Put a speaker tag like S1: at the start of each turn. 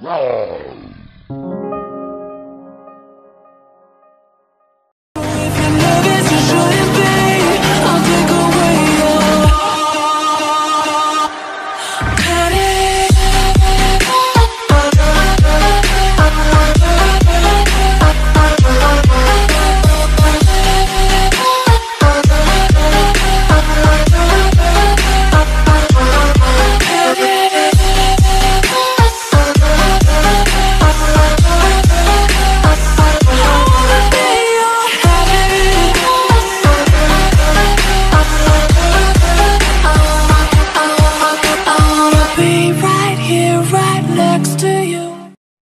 S1: Wrong.